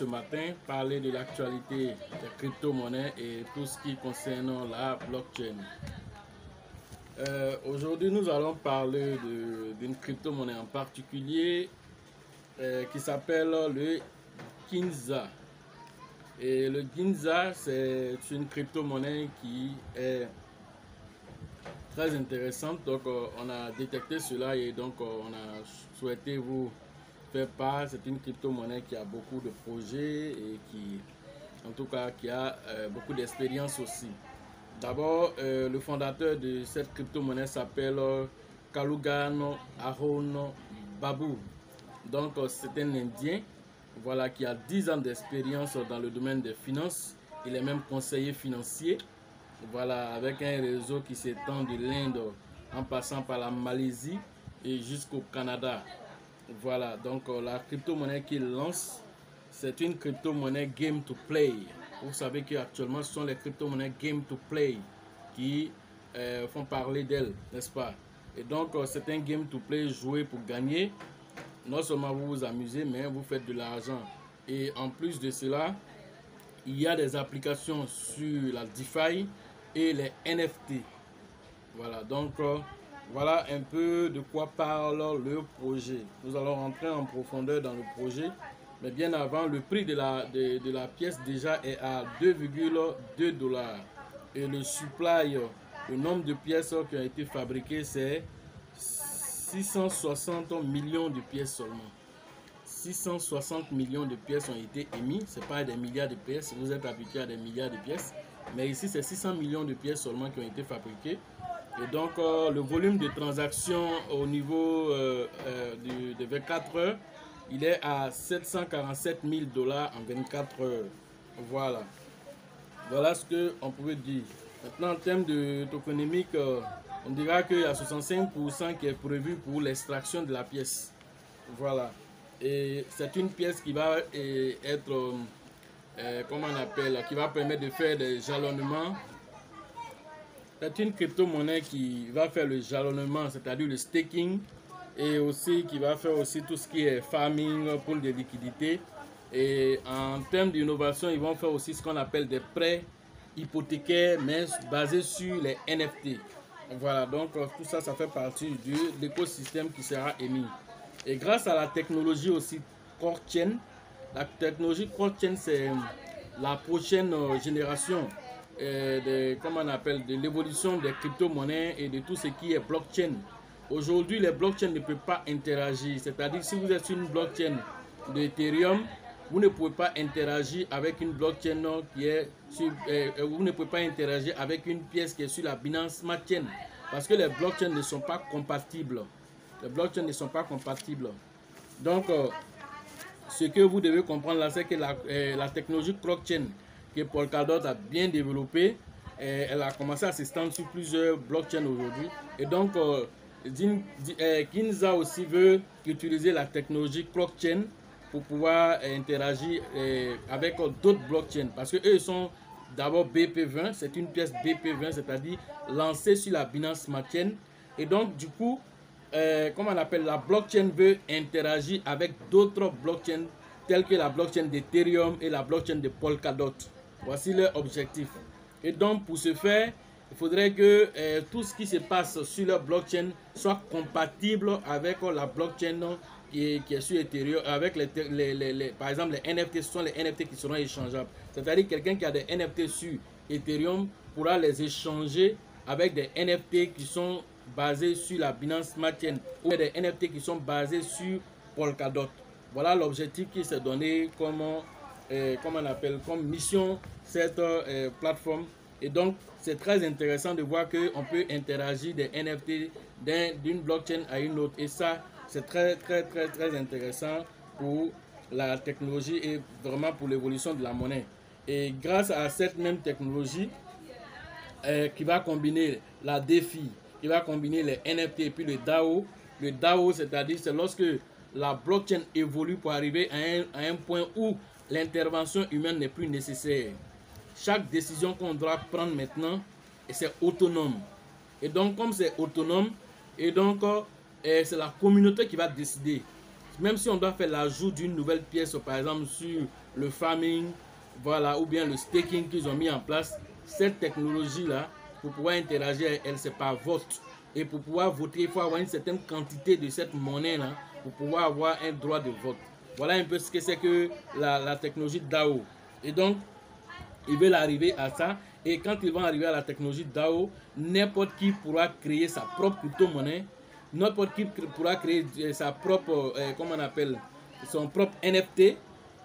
ce matin, parler de l'actualité des crypto-monnaies et tout ce qui concerne la blockchain. Euh, aujourd'hui, nous allons parler d'une crypto-monnaie en particulier euh, qui s'appelle le Ginza. Et le Ginza, c'est une crypto-monnaie qui est très intéressante. Donc, euh, on a détecté cela et donc on a souhaité vous C'est une crypto-monnaie qui a beaucoup de projets et qui, en tout cas, qui a euh, beaucoup d'expérience aussi. D'abord, euh, le fondateur de cette crypto-monnaie s'appelle euh, Kalugano Aron Babu. Donc, c'est un Indien voilà, qui a 10 ans d'expérience dans le domaine des finances. Il est même conseiller financier. Voilà, avec un réseau qui s'étend de l'Inde en passant par la Malaisie et jusqu'au Canada. Voilà, donc euh, la crypto-monnaie qu'il lance, c'est une crypto-monnaie game to play. Vous savez qu'actuellement, ce sont les crypto-monnaies game to play qui euh, font parler d'elles, n'est-ce pas? Et donc, euh, c'est un game to play joué pour gagner. Non seulement vous vous amusez, mais vous faites de l'argent. Et en plus de cela, il y a des applications sur la DeFi et les NFT. Voilà, donc voilà un peu de quoi parle le projet. Nous allons rentrer en profondeur dans le projet. Mais bien avant, le prix de la, pièce déjà est à 2,2 dollars. Et le supply, le nombre de pièces qui ont été fabriquées, c'est 660 millions de pièces seulement. 660 millions de pièces ont été émises. Ce n'est pas des milliards de pièces. Vous êtes habitué à des milliards de pièces. Mais ici, c'est 600 millions de pièces seulement qui ont été fabriquées. Et donc, euh, le volume de transactions au niveau euh, euh, de, 24 heures, il est à 747 000 dollars en 24 heures. Voilà. Voilà ce qu'on pouvait dire. Maintenant, en termes de tokenomique, on dira qu'il y a 65% qui est prévu pour l'extraction de la pièce. Voilà. Et c'est une pièce qui va être, comment on appelle, qui va permettre de faire des jalonnements c'est une crypto-monnaie qui va faire le jalonnement, c'est-à-dire le staking, et aussi qui va faire aussi tout ce qui est farming, pour des liquidités. Et en termes d'innovation, ils vont faire aussi ce qu'on appelle des prêts hypothécaires, mais basés sur les NFT. Voilà, donc tout ça, ça fait partie de l'écosystème qui sera émis. Et grâce à la technologie aussi blockchain, la technologie blockchain, c'est la prochaine génération euh, de, comment on appelle, de l'évolution des crypto-monnaies et de tout ce qui est blockchain. Aujourd'hui, les blockchains ne peuvent pas interagir. C'est-à-dire, si vous êtes sur une blockchain d'Ethereum, vous ne pouvez pas interagir avec une blockchain qui est sur, euh, euh, vous ne pouvez pas interagir avec une pièce qui est sur la Binance Smart Chain parce que les blockchains ne sont pas compatibles. Les blockchains ne sont pas compatibles. Donc, ce que vous devez comprendre là, c'est que la, la technologie blockchain que Polkadot a bien développé. Et elle a commencé à s'étendre sur plusieurs blockchains aujourd'hui. Et donc, euh, euh, Kinza aussi veut utiliser la technologie blockchain pour pouvoir interagir euh, avec d'autres blockchains. Parce qu'eux sont d'abord BP20, c'est une pièce BP20, c'est-à-dire lancée sur la Binance Smart. Et donc, du coup, comment on appelle, la blockchain veut interagir avec d'autres blockchains telles que la blockchain d'Ethereum et la blockchain de Polkadot. Voici leur objectif. Et donc, pour ce faire, il faudrait que euh, tout ce qui se passe sur leur blockchain soit compatible avec la blockchain qui est, sur Ethereum, avec les, par exemple les NFT, ce sont les NFT qui seront échangeables. C'est-à-dire quelqu'un qui a des NFT sur Ethereum pourra les échanger avec des NFT qui sont basés sur la Binance Smart ou des NFT qui sont basés sur Polkadot. Voilà l'objectif qui s'est donné comme comme on appelle, comme mission cette euh, plateforme. Et donc, c'est très intéressant de voir qu'on peut interagir des NFT d'une blockchain à une autre. Et ça, c'est très, très, très, très intéressant pour la technologie et vraiment pour l'évolution de la monnaie. Et grâce à cette même technologie euh, qui va combiner la défi, qui va combiner les NFT et puis le DAO, le DAO, c'est-à-dire c'est lorsque la blockchain évolue pour arriver à un point où l'intervention humaine n'est plus nécessaire. Chaque décision qu'on doit prendre maintenant, c'est autonome. Et donc, comme c'est autonome, et donc, euh, c'est la communauté qui va décider. même si on doit faire l'ajout d'une nouvelle pièce, par exemple sur le farming, voilà, ou bien le staking qu'ils ont mis en place, cette technologie-là, pour pouvoir interagir, elle, c'est par vote. Et pour pouvoir voter, il faut avoir une certaine quantité de cette monnaie-là pour pouvoir avoir un droit de vote. Voilà un peu ce que c'est que la, technologie DAO. Et donc, ils veulent arriver à ça. Et quand ils vont arriver à la technologie DAO, n'importe qui pourra créer sa propre crypto-monnaie. N'importe qui pourra créer euh, sa propre, euh, comment on appelle, son propre NFT.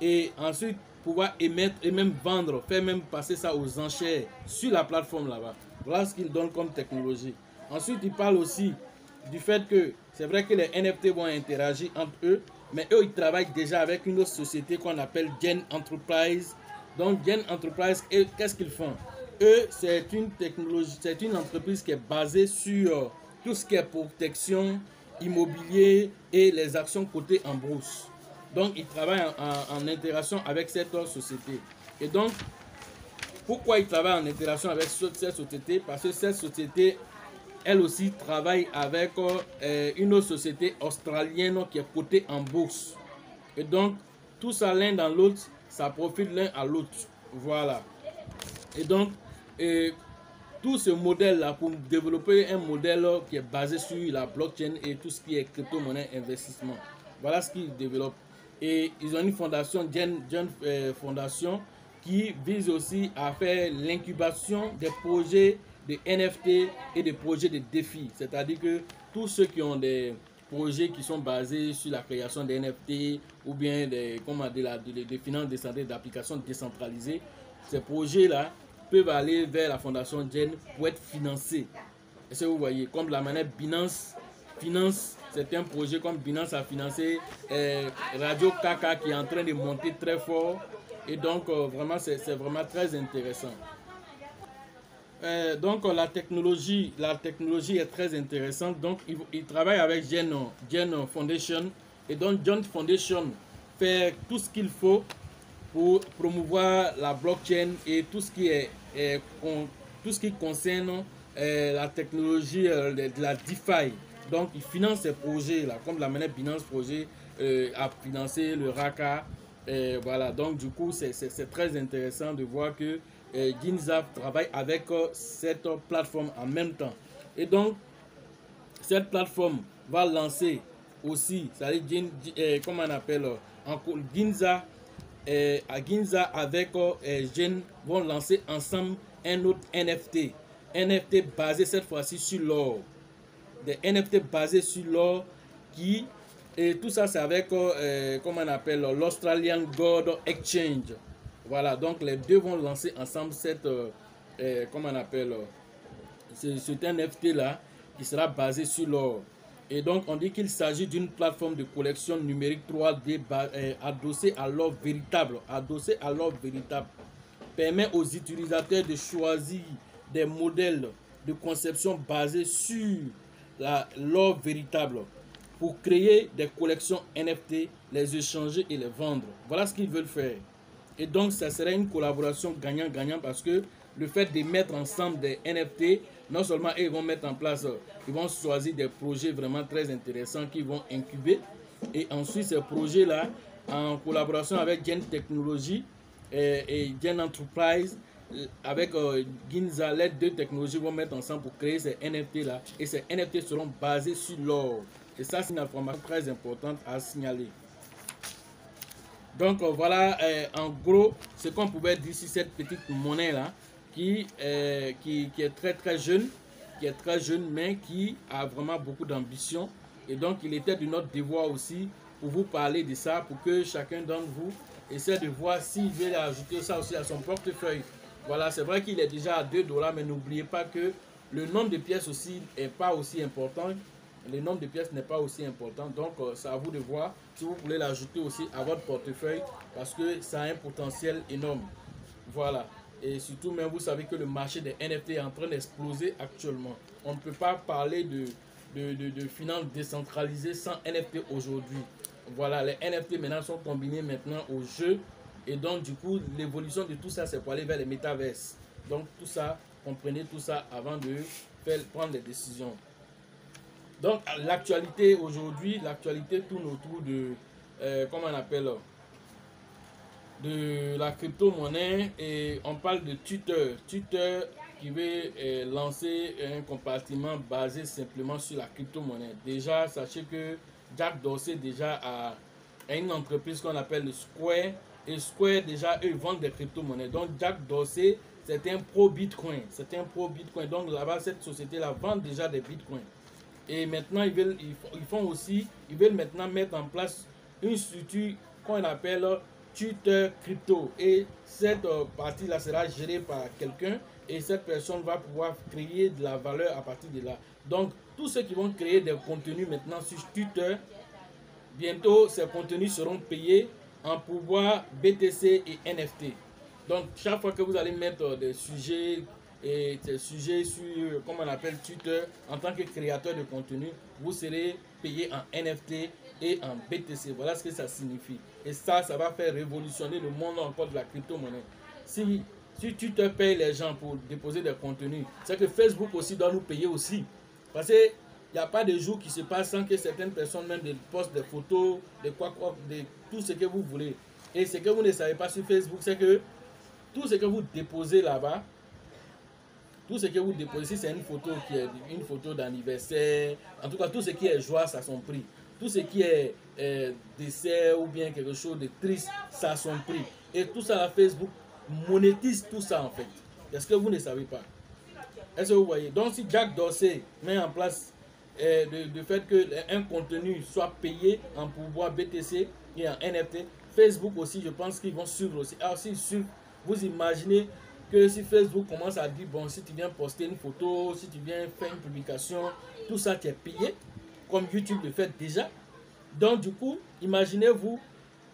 Et ensuite pouvoir émettre et même vendre, faire même passer ça aux enchères sur la plateforme là-bas. Voilà ce qu'ils donnent comme technologie. Ensuite, ils parlent aussi du fait que c'est vrai que les NFT vont interagir entre eux, mais eux, ils travaillent déjà avec une autre société qu'on appelle Gen Enterprise. Donc, Gen Enterprise, qu'est-ce qu'ils font? Eux, c'est une technologie, c'est une entreprise qui est basée sur tout ce qui est protection, immobilier et les actions cotées en bourse. Donc, ils travaillent en, interaction avec cette société. Et donc, pourquoi ils travaillent en interaction avec cette société? Parce que cette société, elle aussi, travaille avec euh, une autre société australienne qui est cotée en bourse. Et donc, tout ça l'un dans l'autre, ça profite l'un à l'autre. Voilà. Et donc, tout ce modèle-là, pour développer un modèle qui est basé sur la blockchain et tout ce qui est crypto-monnaie investissement. Voilà ce qu'ils développent. Et ils ont une fondation, Gen, Gen euh, Fondation, qui vise aussi à faire l'incubation des projets de NFT et des projets de défis. C'est-à-dire que tous ceux qui ont des projets qui sont basés sur la création des NFT ou bien des, comment dire, des, des finances décentralisées, d'applications décentralisées, ces projets-là peuvent aller vers la fondation Gen pour être financés. Est-ce que vous voyez? Comme la manière Binance finance c'est un projet comme Binance a financé euh, Radio Kaka qui est en train de monter très fort. Et donc, euh, vraiment, c'est vraiment très intéressant. Euh, donc, la technologie, la technologie est très intéressante. Donc, il, travaille avec Gen, Gen Foundation. Et donc, Gen Foundation fait tout ce qu'il faut pour promouvoir la blockchain et tout ce qui est, tout ce qui concerne la technologie de la DeFi. Donc, ils financent ces projets-là, comme la manière Binance Projet euh, a financé le RACA. voilà, donc du coup, c'est très intéressant de voir que euh, Ginza travaille avec euh, cette plateforme en même temps. Et donc, cette plateforme va lancer aussi, ça veut dire, comment on appelle, en, Ginza, à Ginza avec Gen vont lancer ensemble un autre NFT. NFT basé cette fois-ci sur l'or des NFT basés sur l'or qui et tout ça c'est avec euh, comment on appelle l'Australian Gold Exchange voilà donc les deux vont lancer ensemble cette euh, euh, comment on appelle cet NFT là qui sera basé sur l'or et donc on dit qu'il s'agit d'une plateforme de collection numérique 3D adossée à l'or véritable adossée à l'or véritable permet aux utilisateurs de choisir des modèles de conception basés sur l'or véritable pour créer des collections NFT, les échanger et les vendre. Voilà ce qu'ils veulent faire. Et donc, ça serait une collaboration gagnant-gagnant parce que le fait de mettre ensemble des NFT, non seulement ils vont mettre en place, ils vont choisir des projets vraiment très intéressants qu'ils vont incuber. Et ensuite, ces projets-là, en collaboration avec Gen Technology et, et Gen Enterprise, avec euh, Ginza, les deux technologies vont mettre ensemble pour créer ces NFT là. Et ces NFT seront basés sur l'or. Et ça, c'est une information très importante à signaler. Donc euh, voilà, euh, en gros, ce qu'on pouvait dire sur cette petite monnaie là, qui, qui, qui, est très très jeune, qui est très jeune, mais qui a vraiment beaucoup d'ambition. Et donc, il était de notre devoir aussi pour vous parler de ça, pour que chacun d'entre vous essaie de voir s'il veut ajouter ça aussi à son portefeuille. Voilà, c'est vrai qu'il est déjà à 2 dollars, mais n'oubliez pas que le nombre de pièces aussi n'est pas aussi important. Le nombre de pièces n'est pas aussi important. Donc, euh, c'est à vous de voir si vous voulez l'ajouter aussi à votre portefeuille parce que ça a un potentiel énorme. Voilà. Et surtout, même vous savez que le marché des NFT est en train d'exploser actuellement. On ne peut pas parler de, de, de, finances décentralisées sans NFT aujourd'hui. Voilà, les NFT maintenant sont combinés maintenant au jeu et donc, du coup, l'évolution de tout ça, c'est pour aller vers les métaverses. Donc, tout ça, comprenez tout ça avant de faire, prendre des décisions. Donc, l'actualité aujourd'hui, l'actualité tourne autour de, euh, comment on appelle, de la crypto-monnaie et on parle de Twitter. Twitter qui veut euh, lancer un compartiment basé simplement sur la crypto-monnaie. Déjà, sachez que Jack Dorsey déjà a, une entreprise qu'on appelle le Square. Et Square, déjà, eux, vendent des crypto-monnaies. Donc, Jack Dorsey, c'est un pro-Bitcoin. C'est un pro-Bitcoin. Donc, là-bas, cette société-là vend déjà des Bitcoins. Et maintenant, ils, veulent, ils font aussi, ils veulent maintenant mettre en place une structure qu'on appelle Twitter Crypto. Et cette euh, partie-là sera gérée par quelqu'un et cette personne va pouvoir créer de la valeur à partir de là. Donc, tous ceux qui vont créer des contenus maintenant sur Twitter, bientôt ces contenus seront payés en pouvoir BTC et NFT. Donc, chaque fois que vous allez mettre des sujets et des sujets sur, comment on appelle, Twitter, en tant que créateur de contenu, vous serez payé en NFT et en BTC. Voilà ce que ça signifie. Et ça, ça va faire révolutionner le monde encore de la crypto-monnaie. Si, si tu te les gens pour déposer des contenus, c'est que Facebook aussi doit nous payer aussi. Parce qu'il n'y a pas de jour qui se passe sans que certaines personnes même postent des photos, de quoi, de tout ce que vous voulez. Et ce que vous ne savez pas sur Facebook, c'est que tout ce que vous déposez là-bas, tout ce que vous déposez, c'est une photo qui est une photo d'anniversaire, en tout cas tout ce qui est joie, ça a son prix tout ce qui est euh, dessert ou bien quelque chose de triste, ça a son prix. Et tout ça, Facebook monétise tout ça en fait. Est-ce que vous ne savez pas Est-ce que vous voyez? Donc si Jack Dorsey met en place euh, le, fait qu'un contenu soit payé en pouvoir BTC et en NFT, Facebook aussi, je pense qu'ils vont suivre aussi. Alors si vous imaginez que si Facebook commence à dire, bon, si tu viens poster une photo, si tu viens faire une publication, tout ça, tu es payé comme YouTube le fait déjà. Donc du coup, imaginez-vous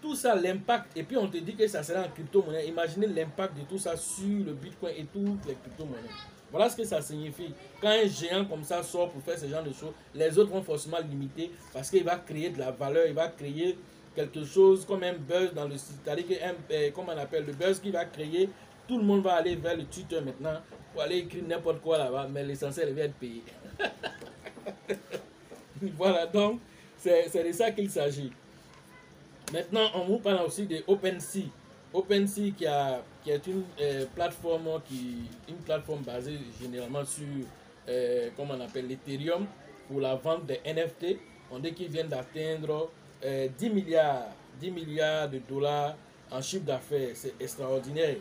tout ça, l'impact, et puis on te dit que ça sera en crypto-monnaie. Imaginez l'impact de tout ça sur le Bitcoin et toutes les crypto-monnaies. Voilà ce que ça signifie. Quand un géant comme ça sort pour faire ce genre de choses, les autres vont forcément limiter parce qu'il va créer de la valeur, il va créer quelque chose comme un buzz dans le site. C'est-à-dire euh, comme on appelle le buzz qu'il va créer, tout le monde va aller vers le Twitter maintenant pour aller écrire n'importe quoi là-bas, mais l'essentiel est être payé. voilà, donc c'est de ça qu'il s'agit. Maintenant, on vous parle aussi de OpenSea. OpenSea qui, est une euh, plateforme qui une plateforme basée généralement sur euh, comment on appelle l'Ethereum pour la vente des NFT. On dit qu'ils viennent d'atteindre 10 euh, milliards 10 milliards de dollars en chiffre d'affaires. C'est extraordinaire.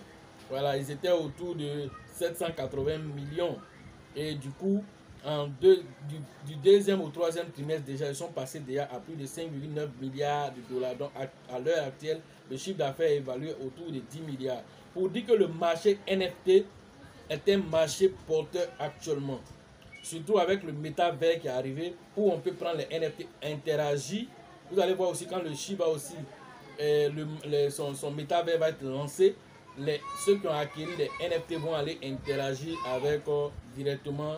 Voilà, ils étaient autour de 780 millions. Et du coup, en deux, du, deuxième au troisième trimestre déjà, ils sont passés déjà à plus de 5,9 milliards de dollars. Donc à, l'heure actuelle, le chiffre d'affaires est évalué autour de 10 milliards. Pour dire que le marché NFT est un marché porteur actuellement. Surtout avec le métavers qui est arrivé, où on peut prendre les NFT, interagir. Vous allez voir aussi quand le Shiba aussi, euh, le, son, son métavers va être lancé, les, ceux qui ont acquis les NFT vont aller interagir avec euh, directement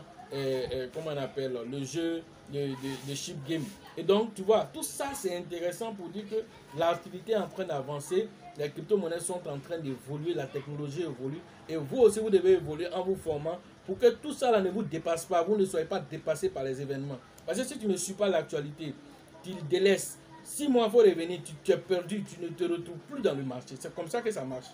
comment on appelle, le jeu de, de, chip game. Et donc, tu vois, tout ça, c'est intéressant pour dire que l'activité est en train d'avancer, les crypto-monnaies sont en train d'évoluer, la technologie évolue, et vous aussi, vous devez évoluer en vous formant pour que tout ça là ne vous dépasse pas, vous ne soyez pas dépassé par les événements. Parce que si tu ne suis pas l'actualité, tu délaisses. Si moi, il faut revenir, tu, tu es perdu, tu ne te retrouves plus dans le marché. C'est comme ça que ça marche.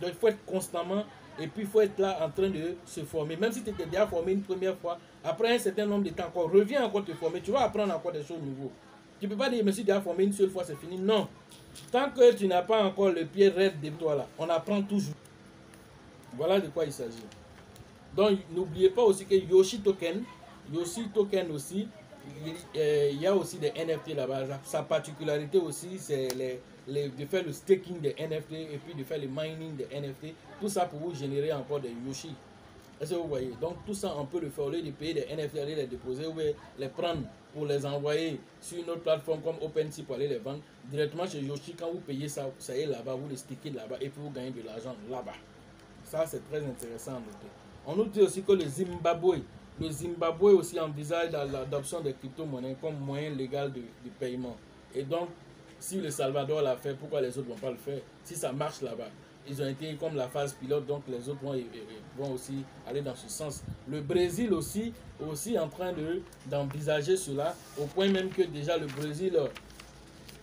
Donc, il faut être constamment et puis, il faut être là en train de se former. Même si tu étais déjà formé une première fois, après un certain nombre de temps encore, reviens encore te former. Tu vas apprendre encore des choses nouveaux. Tu ne peux pas dire, je me suis déjà formé une seule fois, c'est fini. Non. Tant que tu n'as pas encore le pied raide de toi là, on apprend toujours. Voilà de quoi il s'agit. Donc, n'oubliez pas aussi que Yoshi Token, Yoshi Token aussi, il y a aussi des NFT là-bas. Sa particularité aussi, c'est les de faire le staking des NFT et puis de faire le mining des NFT. Tout ça pour vous générer encore des Yoshi. Est-ce que vous voyez? Donc tout ça, on peut le faire au lieu de payer des NFT, aller les déposer ou les prendre pour les envoyer sur une autre plateforme comme OpenSea pour aller les vendre directement chez Yoshi. Quand vous payez ça, ça y est là-bas, vous les stickez là-bas et puis vous gagnez de l'argent là-bas. Ça, c'est très intéressant à noter. On note aussi que le Zimbabwe, le Zimbabwe aussi envisage l'adoption des crypto-monnaies comme moyen légal de paiement. Et donc, si le Salvador l'a fait, pourquoi les autres ne vont pas le faire? Si ça marche là-bas. ils ont été comme la phase pilote, donc les autres vont, aussi aller dans ce sens. Le Brésil aussi, aussi en train de d'envisager cela, au point même que déjà le Brésil,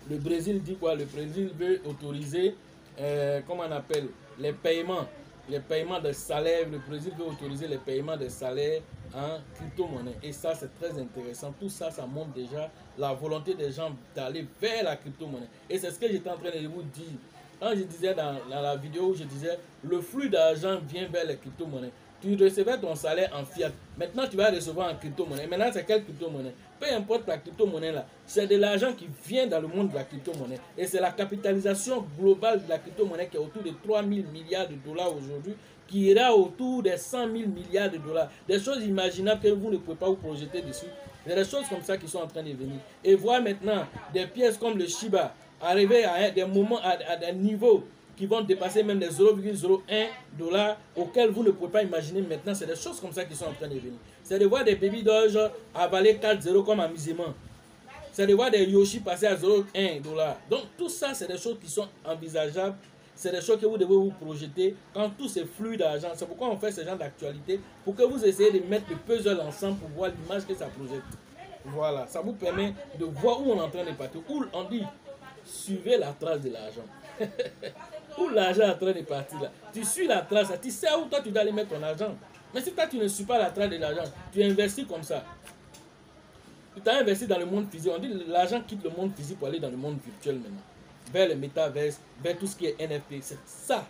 le Brésil dit quoi? Le Brésil veut autoriser, euh, comment on appelle, les paiements, les paiements de salaire. Le Brésil veut autoriser les paiements de salaire en crypto-monnaie. Et ça, c'est très intéressant. Tout ça, ça montre déjà la volonté des gens d'aller vers la crypto-monnaie. Et c'est ce que j'étais en train de vous dire. Quand je disais dans, la vidéo où je disais, le flux d'argent vient vers les crypto-monnaies. Tu recevais ton salaire en fiat. Maintenant, tu vas recevoir en crypto-monnaie. Maintenant, c'est quelle crypto-monnaie? Peu importe la crypto-monnaie là, c'est de l'argent qui vient dans le monde de la crypto-monnaie. Et c'est la capitalisation globale de la crypto-monnaie qui est autour de 3 000 milliards de dollars aujourd'hui qui ira autour des 100 000 milliards de dollars. Des choses imaginables que vous ne pouvez pas vous projeter dessus. Des choses comme ça qui sont en train de venir. Et voir maintenant des pièces comme le Shiba arriver à des moments, à, à des niveaux qui vont dépasser même les 0,01 dollars auxquels vous ne pouvez pas imaginer maintenant. C'est des choses comme ça qui sont en train de venir. C'est de voir des baby doge avaler 4-0 comme amusement. C'est de voir des Yoshi passer à 0,1 dollar. Donc tout ça, c'est des choses qui sont envisageables c'est des choses que vous devez vous projeter quand tout ces flux d'argent. C'est pourquoi on fait ce genre d'actualité, pour que vous essayez de mettre le puzzle ensemble pour voir l'image que ça projette. Voilà, ça vous permet de voir où on est en train de partir. Où on dit, suivez la trace de l'argent. où l'argent est en train de partir là. Tu suis la trace, tu sais où toi tu dois aller mettre ton argent. Mais si toi tu ne suis pas la trace de l'argent, tu investis comme ça. Tu as investi dans le monde physique. On dit l'argent quitte le monde physique pour aller dans le monde virtuel maintenant vers le métaverse, vers tout ce qui est NFT. C'est ça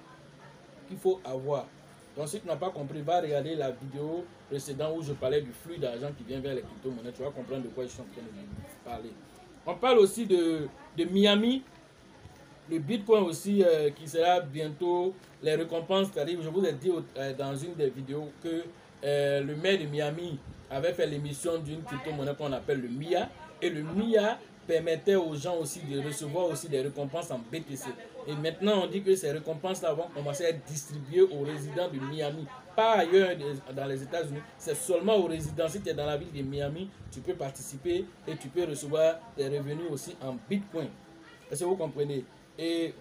qu'il faut avoir. Donc, si tu n'as pas compris, va regarder la vidéo précédente où je parlais du flux d'argent qui vient vers les crypto-monnaies. Tu vas comprendre de quoi je suis en train de parler. On parle aussi de, de Miami, le Bitcoin aussi euh, qui sera bientôt les récompenses. C'est-à-dire, je vous ai dit euh, dans une des vidéos que euh, le maire de Miami avait fait l'émission d'une crypto-monnaie qu'on appelle le MIA. Et le MIA permettait aux gens aussi de recevoir aussi des récompenses en BTC. Et maintenant, on dit que ces récompenses-là vont commencer à être distribuées aux résidents de Miami. Pas ailleurs dans les États-Unis, c'est seulement aux résidents. Si tu es dans la ville de Miami, tu peux participer et tu peux recevoir des revenus aussi en Bitcoin. Est-ce que vous comprenez? Et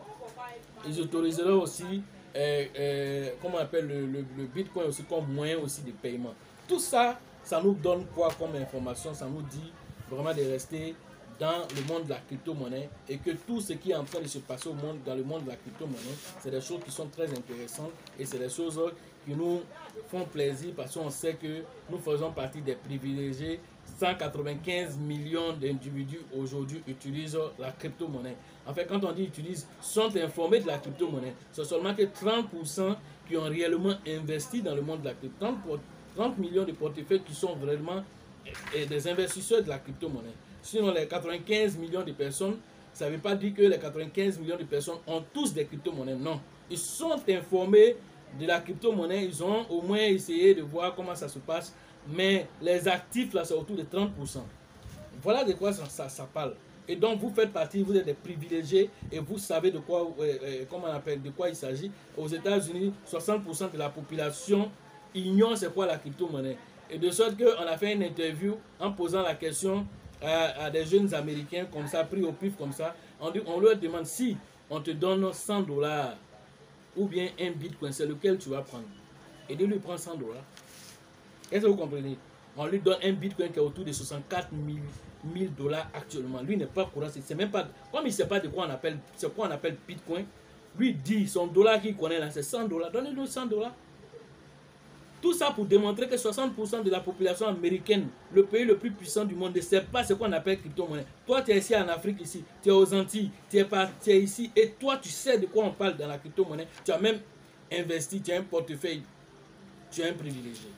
ils autoriseront aussi, euh, euh, comment on appelle le, le Bitcoin aussi comme moyen aussi de paiement. Tout ça, ça nous donne quoi comme information? Ça nous dit vraiment de rester dans le monde de la crypto-monnaie et que tout ce qui est en train de se passer au monde, dans le monde de la crypto-monnaie, c'est des choses qui sont très intéressantes et c'est des choses qui nous font plaisir parce qu'on sait que nous faisons partie des privilégiés. 195 millions d'individus aujourd'hui utilisent la crypto-monnaie. En fait, quand on dit utilisent, sont informés de la crypto-monnaie. C'est seulement que 30% qui ont réellement investi dans le monde de la crypto. 30, 30 millions de portefeuilles qui sont vraiment des investisseurs de la crypto-monnaie. Sinon, les 95 millions de personnes, ça ne veut pas dire que les 95 millions de personnes ont tous des crypto-monnaies. Non. Ils sont informés de la crypto-monnaie. Ils ont au moins essayé de voir comment ça se passe. Mais les actifs, là, c'est autour de 30%. Voilà de quoi ça, ça, parle. Et donc, vous faites partie, vous êtes des privilégiés et vous savez de quoi, euh, euh, comment on appelle, de quoi il s'agit. Aux États-Unis, 60% de la population ignore c'est quoi la crypto-monnaie. Et de sorte qu'on a fait une interview en posant la question à, des jeunes Américains comme ça, pris au pif comme ça, on, dit, on leur demande si on te donne 100 dollars ou bien un bitcoin, c'est lequel tu vas prendre. Et de lui prendre 100 dollars. Est-ce que vous comprenez? On lui donne un bitcoin qui est autour de 64 000 dollars actuellement. Lui n'est pas courant, c'est même pas, comme il ne sait pas de quoi on appelle, c'est quoi on appelle bitcoin, lui dit son dollar qu'il connaît là, c'est 100 dollars. Donnez-lui 100 dollars. Tout ça pour démontrer que 60% de la population américaine, le pays le plus puissant du monde, ne sait pas ce qu'on appelle crypto-monnaie. Toi, tu es ici en Afrique, ici, tu es aux Antilles, tu es, pas, tu es ici, et toi, tu sais de quoi on parle dans la crypto-monnaie. Tu as même investi, tu as un portefeuille, tu es un privilégié.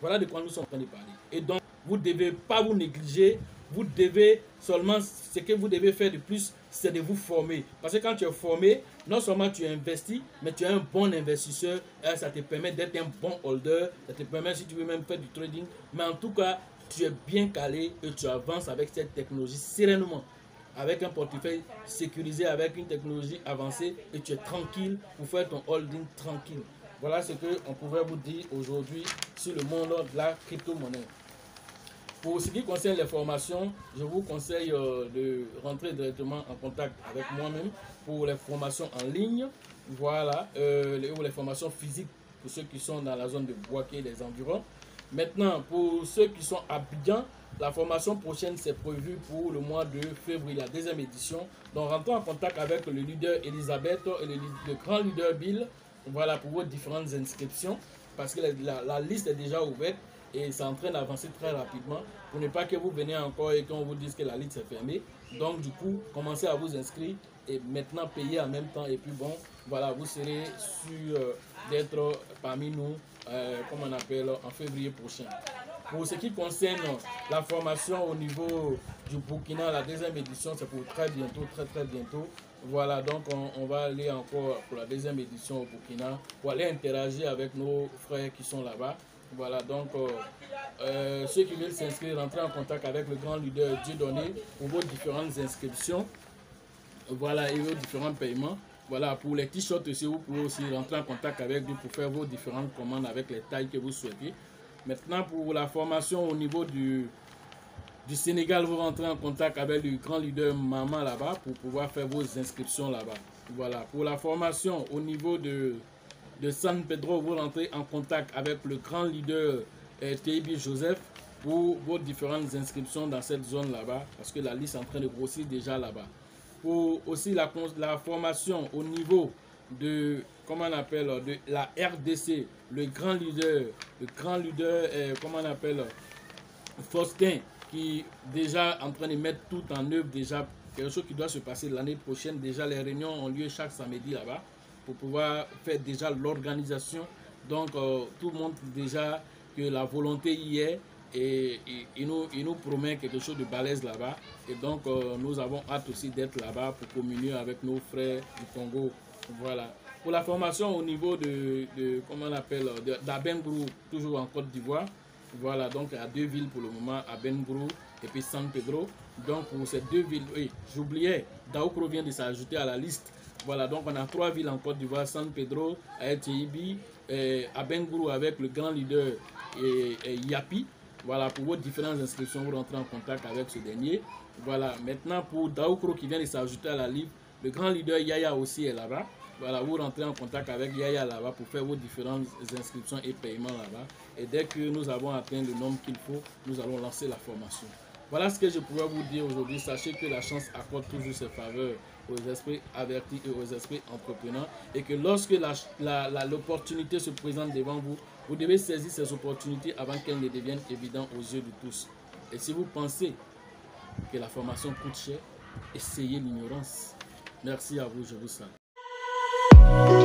Voilà de quoi nous sommes en train de parler. Et donc, vous ne devez pas vous négliger, vous devez seulement, ce que vous devez faire de plus, c'est de vous former. Parce que quand tu es formé, non seulement tu investis, mais tu es un bon investisseur. Ça te permet d'être un bon holder. Ça te permet, si tu veux même faire du trading. Mais en tout cas, tu es bien calé et tu avances avec cette technologie sereinement. Avec un portefeuille sécurisé, avec une technologie avancée. Et tu es tranquille pour faire ton holding tranquille. Voilà ce qu'on pouvait vous dire aujourd'hui sur le monde de la crypto-monnaie. Pour ce qui concerne les formations, je vous conseille euh, de rentrer directement en contact avec moi-même pour les formations en ligne. Voilà, euh, les, les formations physiques pour ceux qui sont dans la zone de Boaké et des environs. Maintenant, pour ceux qui sont à Abidjan, la formation prochaine, c'est prévu pour le mois de février, la deuxième édition. Donc, rentrons en contact avec le leader Elisabeth et le, grand leader Bill. Voilà pour vos différentes inscriptions. Parce que la, liste est déjà ouverte et c'est en train d'avancer très rapidement. Pour ne pas que vous venez encore et qu'on vous dise que la liste est fermée. Donc, du coup, commencez à vous inscrire et maintenant payer en même temps. Et puis, bon, voilà, vous serez sûr euh, d'être parmi nous, euh, comme on appelle, en février prochain. Pour ce qui concerne la formation au niveau du Burkina, la deuxième édition, c'est pour très bientôt, très très bientôt. Voilà, donc on, va aller encore pour la deuxième édition au Burkina, pour aller interagir avec nos frères qui sont là-bas. Voilà, donc euh, euh, ceux qui veulent s'inscrire, rentrer en contact avec le grand leader Dieudonné pour vos différentes inscriptions. Voilà, et vos différents paiements. Voilà, pour les t-shirts aussi, vous pouvez aussi rentrer en contact avec lui pour faire vos différentes commandes avec les tailles que vous souhaitez. Maintenant, pour la formation au niveau du, du Sénégal, vous rentrez en contact avec le grand leader Maman là-bas pour pouvoir faire vos inscriptions là-bas. Voilà. Pour la formation au niveau de, de San Pedro, vous rentrez en contact avec le grand leader eh, Joseph pour vos différentes inscriptions dans cette zone là-bas parce que la liste est en train de grossir déjà là-bas. Pour aussi la, la formation au niveau de, comment on appelle, de la RDC, le grand leader, le grand leader, euh, comment on appelle, Faustin, qui déjà en train de mettre tout en œuvre, déjà quelque chose qui doit se passer l'année prochaine. Déjà, les réunions ont lieu chaque samedi là-bas pour pouvoir faire déjà l'organisation. Donc, euh, tout le monde déjà que la volonté y est et, il, nous, nous promet quelque chose de balèze là-bas. Et donc, euh, nous avons hâte aussi d'être là-bas pour communier avec nos frères du Congo. Voilà. Pour la formation au niveau de, comment on appelle, d'Abengrou, toujours en Côte d'Ivoire. Voilà, donc à deux villes pour le moment, Abengrou et puis San Pedro. Donc pour ces deux villes, oui, j'oubliais, Daoukro vient de s'ajouter à la liste. Voilà, donc on a trois villes en Côte d'Ivoire, San Pedro, Aetibi, Abengrou avec le grand leader et, Yapi. Voilà, pour vos différentes inscriptions, vous rentrez en contact avec ce dernier. Voilà, maintenant pour Daoukro qui vient de s'ajouter à la liste, le grand leader Yaya aussi est là-bas. Voilà, vous rentrez en contact avec Yaya là-bas pour faire vos différentes inscriptions et paiements là-bas. Et dès que nous avons atteint le nombre qu'il faut, nous allons lancer la formation. Voilà ce que je pourrais vous dire aujourd'hui. Sachez que la chance accorde toujours ses faveurs aux esprits avertis et aux esprits entrepreneurs. Et que lorsque l'opportunité se présente devant vous, vous devez saisir ces opportunités avant qu'elles ne deviennent évidentes aux yeux de tous. Et si vous pensez que la formation coûte cher, essayez l'ignorance. Merci à vous, je vous salue.